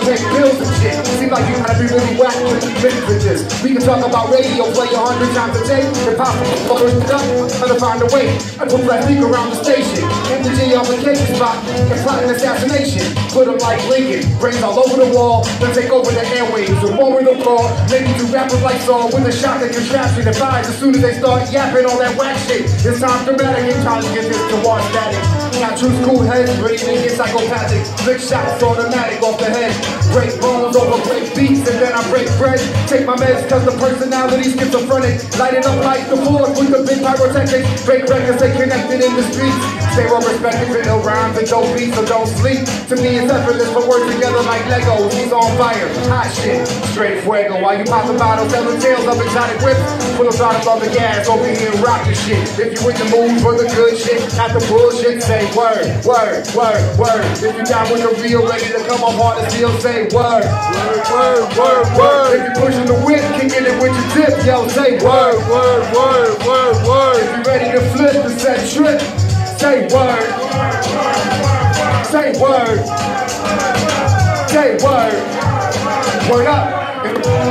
wanna take and shit. Seems like you gotta be really whack with these messages. We can talk about radio, play a hundred times a day. If possible, fuckers it up, gonna find a way. I put black speak around the station. MTG on the cake spot, and plotting assassination. Put them like Lincoln, brains all over the wall. Then take over the airwaves with more with the call. Maybe two rappers like Saul with a shot that contraption and vibes as soon as they start yapping all that whack shit. It's time dramatic, it's time to get this to war static. Got true school heads, to get psychopathic. Flick shots automatic off the head. Break bones over break beats, and then I break bread. Take my meds, cause the personality's schizophrenic. Light it up like the force with the big pyrotechnics. Break records, they connected in the streets. Stay well respected no dope beats, so don't sleep. To me, it's effortless for work together like Legos. He's on fire, hot shit, straight fuego. While you popping bottles, telling tales of exotic whips. Put a throttle on the gas, over here and rock the shit. If you in the mood for the good shit, not the bullshit, say word, word, word, word. If you down with the real, ready to come on hard and still say word, word, word, word, word. If you pushing the whip, kicking it with your tip, yo, say word, word, word, word, word. If you ready to flip the set trip, say word, say word, say word, word up.